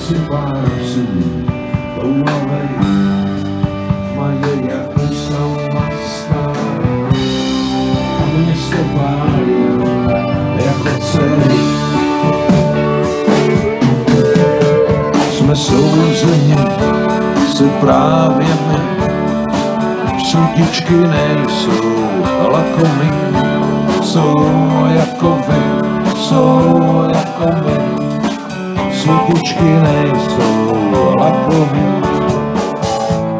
ulici Vánocí, toulavej, tmaje jako samastá. A město pálí jako celý. Jsme souzeni, si právě my, sudičky nejsou lakomí, jsou jako vy, jsou jako my. Sudičky nejsou lakomí,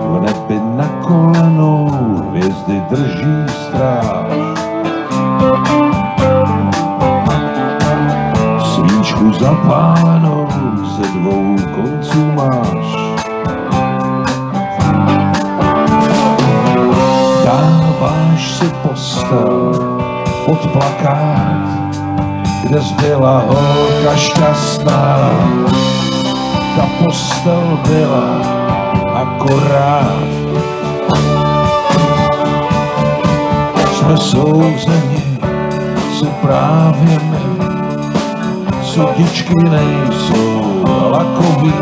v nebi na kolenou hvězdy drží stráž. Svíčku zapálenou ze dvou konců máš. Dáváš si postel pod plakát, kde zbyla holka šťastná. Ta postel byla akorát. Jsme souzeni, si právě my, sudičky nejsou lakoví,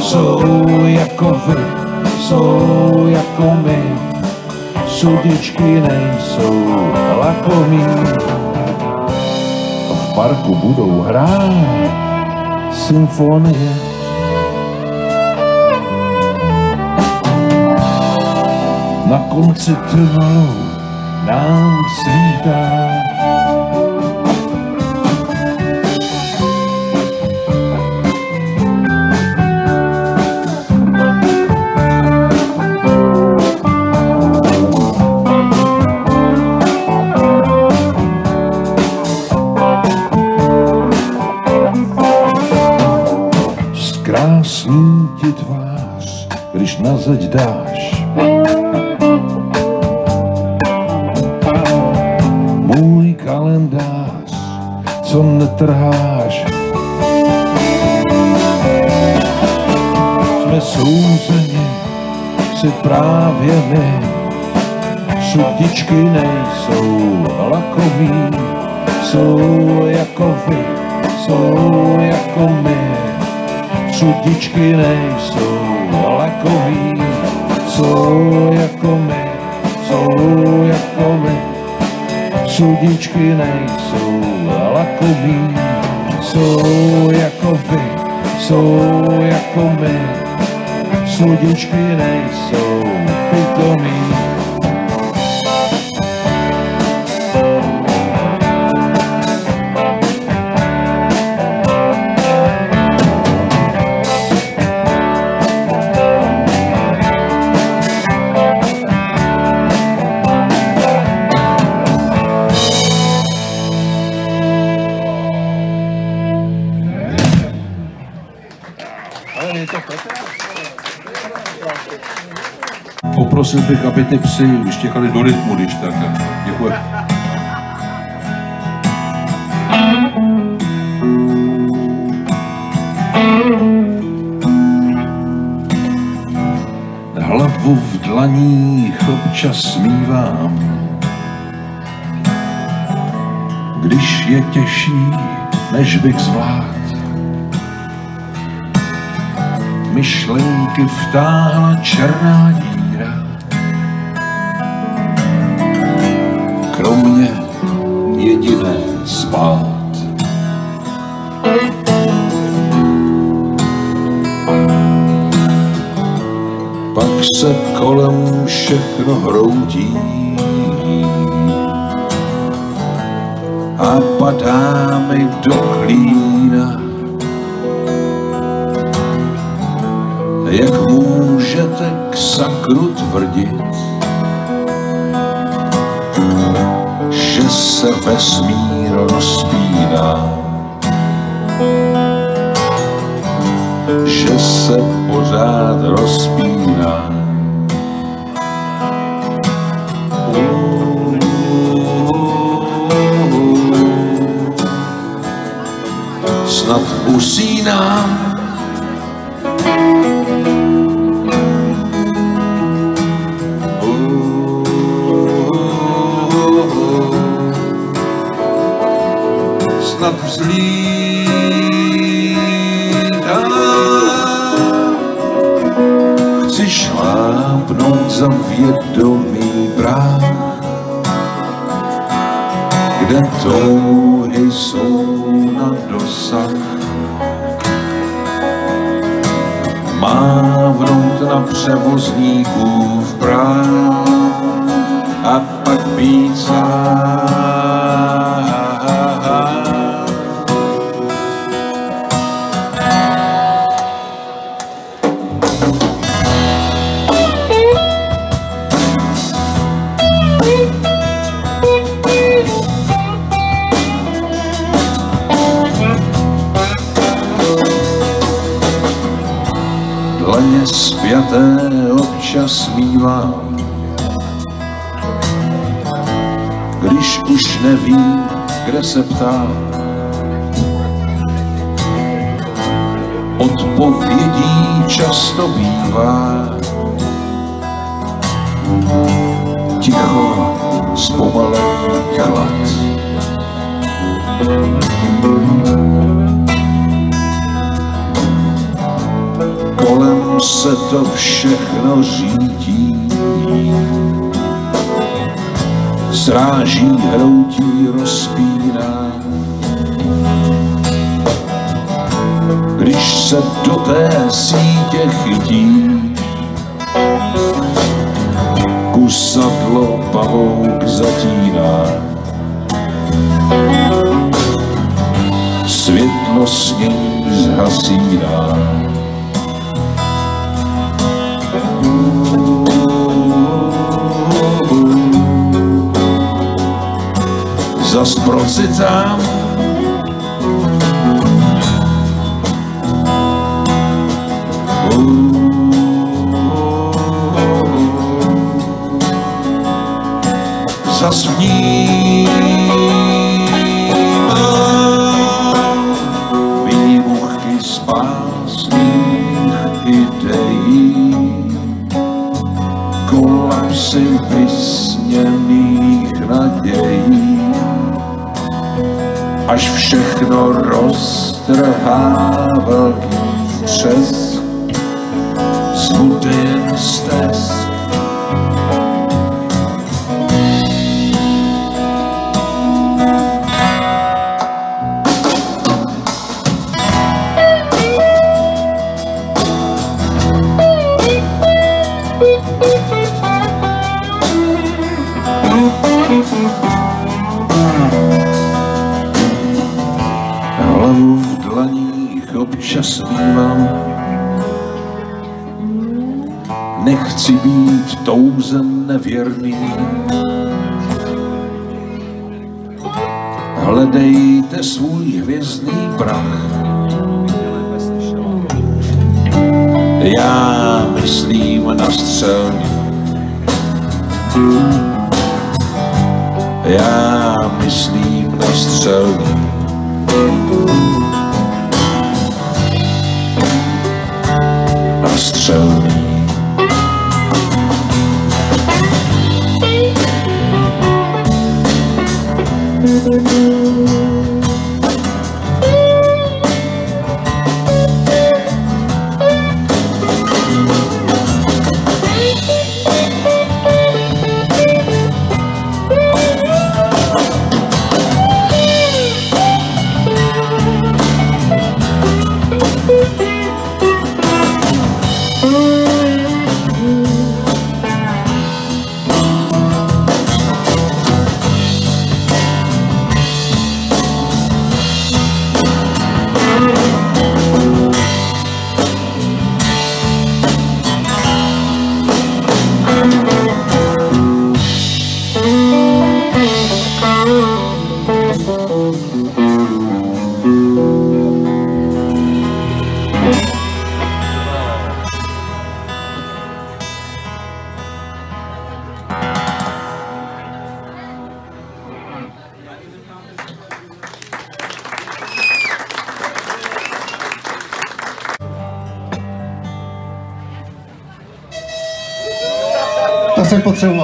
jsou jako vy, jsou jako my, sudičky nejsou lakomí. Parku budou hrát symfonie. Na konci trvalou nám svítá zeď dáš. Můj kalendář, co netrháš. Jsme souzeni, si právě my, sudičky nejsou lakoví, jsou jako vy, jsou jako my. Sudičky nejsou lakoví, jsou jako my, jsou jako my. Sudičky nejsou lakoví, jsou jako vy, jsou jako my. Sudičky nejsou pitomí. Poprosil bych, aby ty psy vyštěkali do rytmu, když tak. Děkuji. Hlavu v dlaních občas mívám, když je těžší, než bych zvlád. Myšlenky vtáhla černá spát. Pak se kolem všechno hroutí a padá mi do klína. Jak můžete k sakru tvrdit, že se vesmír rozpíná, že se pořád rozpíná. Ptám. Odpovědí často bývá ticho, zpomalený chlad. Kolem se to všechno řídí, sráží, hroutí, rozpíná. Se do té sítě chytíš, kusadlo pavouk zatíná. Světlo s ní zhasíná. Zas procitám všechno roztrhá velký zbude jen stesk. Hlavu občas mívám. Nechci být touzen nevěrný. Hledejte svůj hvězdný prach. Já myslím na střelní. Já myslím na střelní. Na střelný. To jsem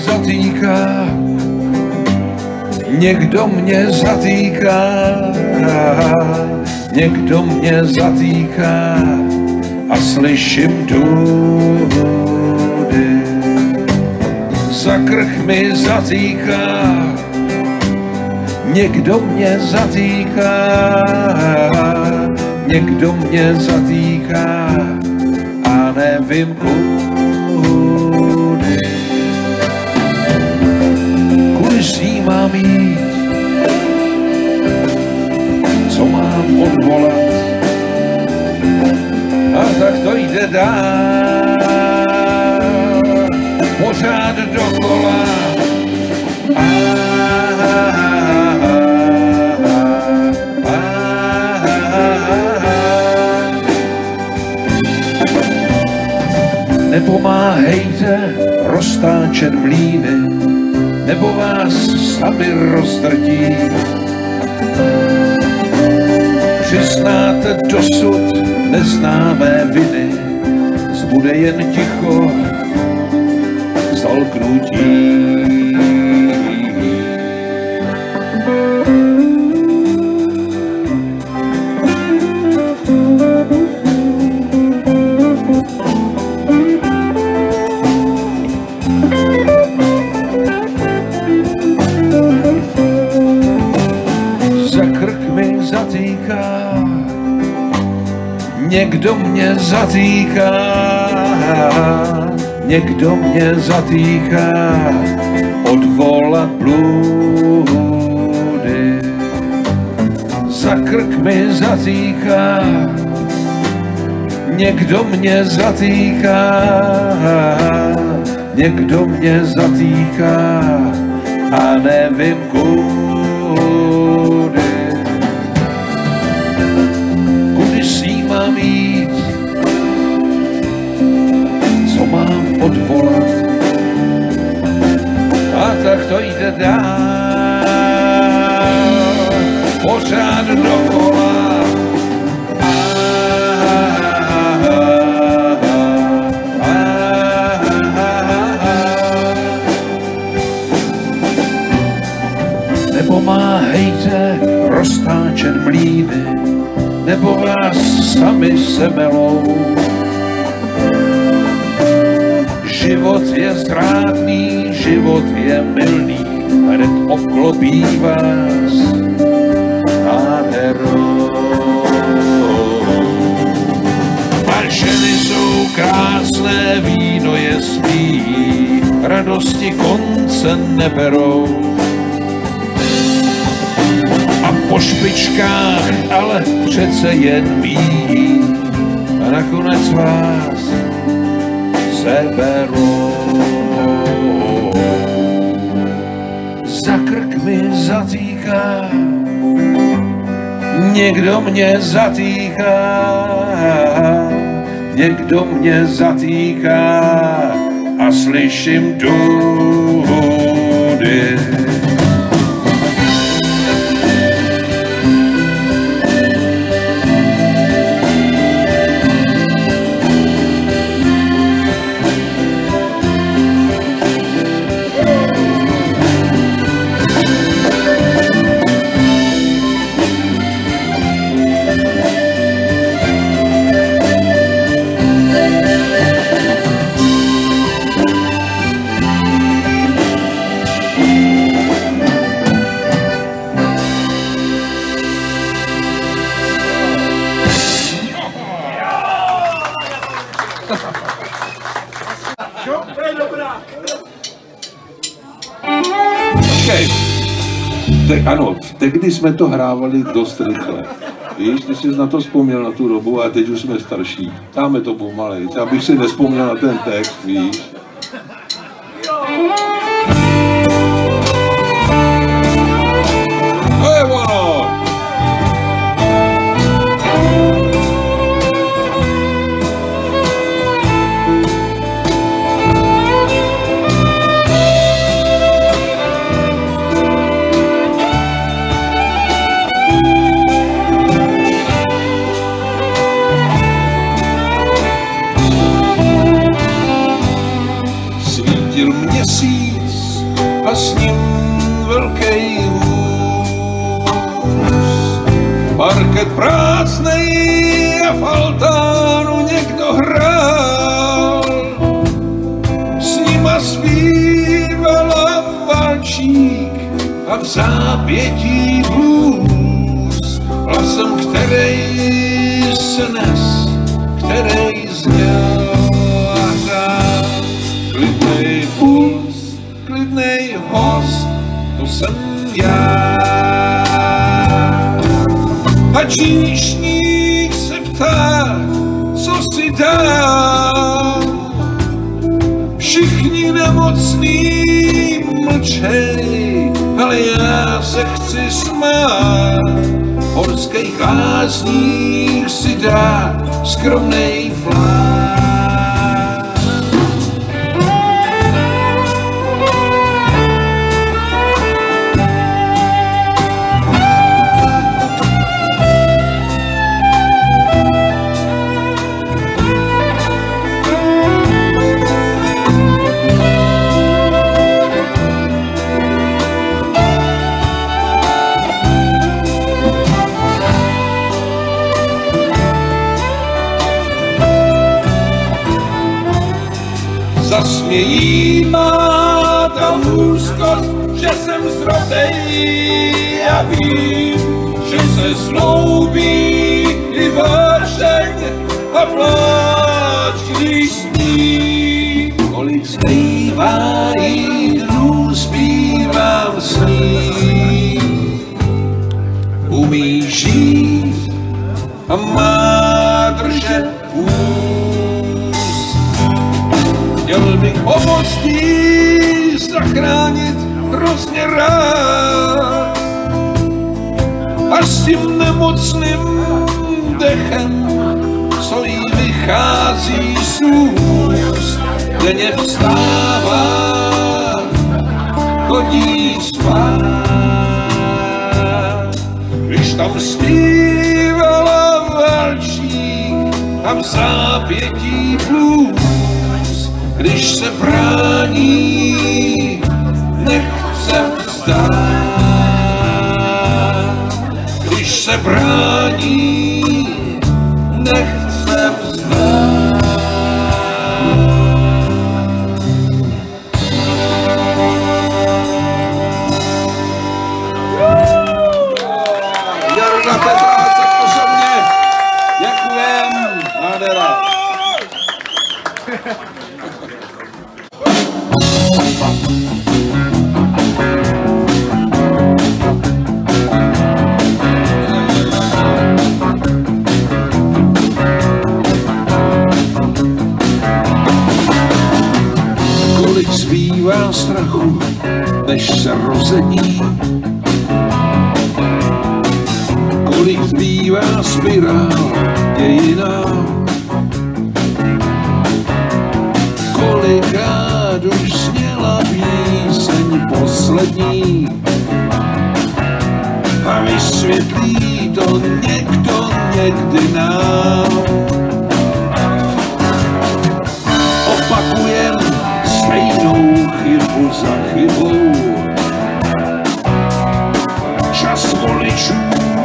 zatýká, někdo mě zatýká, někdo mě zatýká. A slyším důdy. Za krk mi zatýká, někdo mě zatýká, někdo mě zatýká. A nevím kudy. Odvolat, a tak to jde dál, pořád dokola. A, Nepomáhejte roztáčet mlíny, nebo vás sami rozdrtí. Přiznáte dosud neznámé viny, zbude jen ticho, zalknutí. Někdo mě zatýká, někdo mě zatýká, odvolat bludy. Za krk mi zatýká, někdo mě zatýká, někdo mě zatýká a nevím kudy. Jít, co mám odvolat. A tak to jde dál, pořád dokola. Semelou. Život je zrádný, život je milný, hned obklopí vás. A ženy jsou krásné, víno je smí, radosti konce neberou. A po špičkách ale přece jen ví, nakonec vás seberou. Za krk mi zatýká, někdo mě zatýká, někdo mě zatýká a slyším důdy. Te, ano, tehdy jsme to hrávali dost rychle. Víš, ty jsi na to vzpomněl na tu dobu a teď už jsme starší. Dáme to pomalej, abych si nespomněl na ten text, víš. A s ním velký vůz. Parket prázdnej a v altánu někdo hrál. S nima zpívala valčík a v zápětí blues. Hlasem, který se nes, který já. A číšník se ptá, co si dám. Všichni nemocní mlčej, ale já se chci smát. Horských lázních si dá skromnej flák. Zasmějí má ta úzkost, že jsem zrotej a vím, že se sloubí i vášeň a pláč, když sní. Kolik zbývá jí dnů, zpívám s ní. Umí žít a má Chtěl bych pomoct jí zachránit hrozně rád. A s tím nemocným dechem, co jí vychází z úst, denně vstává, chodí spát. Když tam zpívala valčík v zápětí blues, když se brání, nechce vzdát. Když se brání, strachu, než se rozední kolik zbývá spirál dějina. Kolikrát už sněla píseň poslední a vysvětlí to někdo někdy nám. Opakujem stejnou chybu za chybou, čas voličů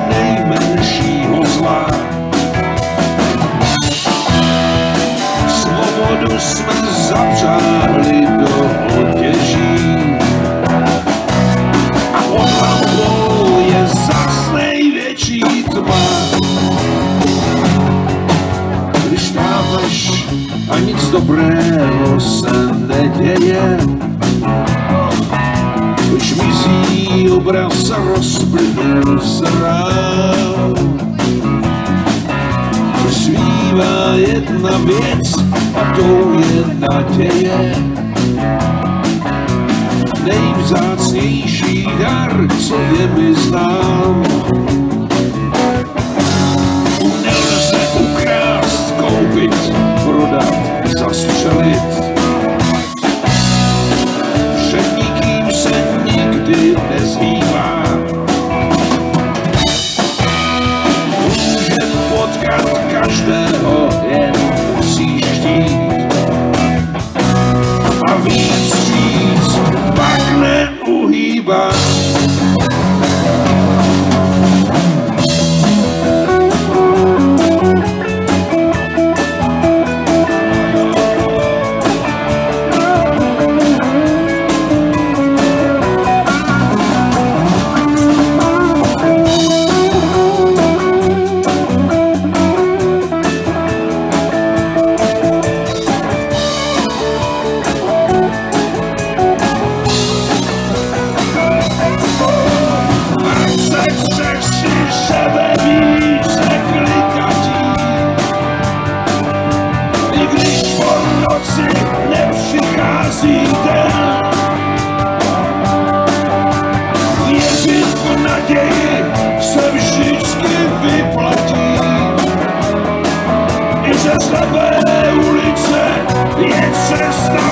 nejmenšího zla. Svobodu jsme zapřáhli do otěží a pod hlavou je zas největší tma. Když tápeš a nic dobrého obraz rozplynul zrál. Zbývá jedna věc a tou je naděje. Nejvzácnější dar, co je mi znám. Nelze ukrást, koupit, prodat, zastřelit.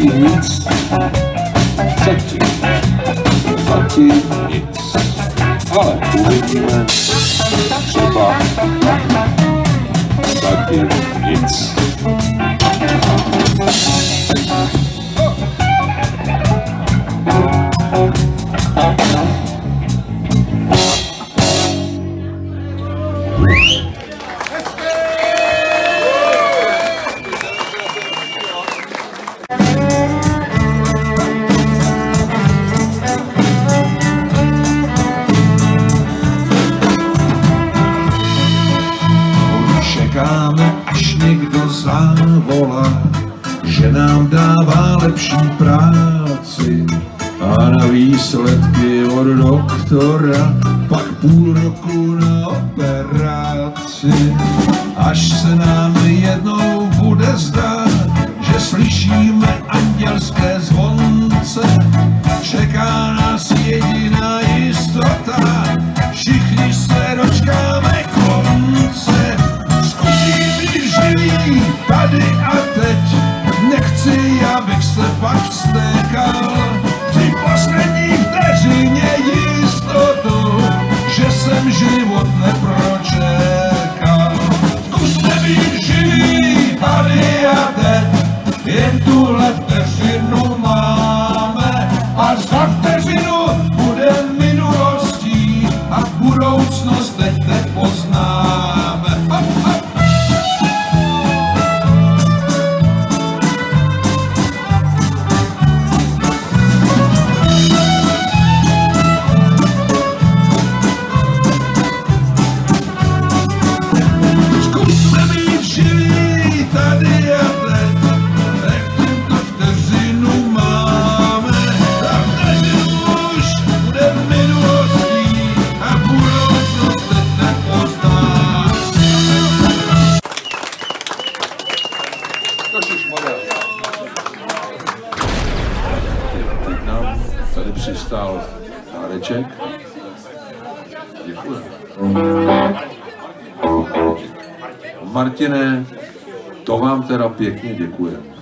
It's minutes. Thirty. Forty minutes. Ale uvidíme, třeba. věci, až se nám jednou bude zdát, že slyšíme andělské tapequinho de cura.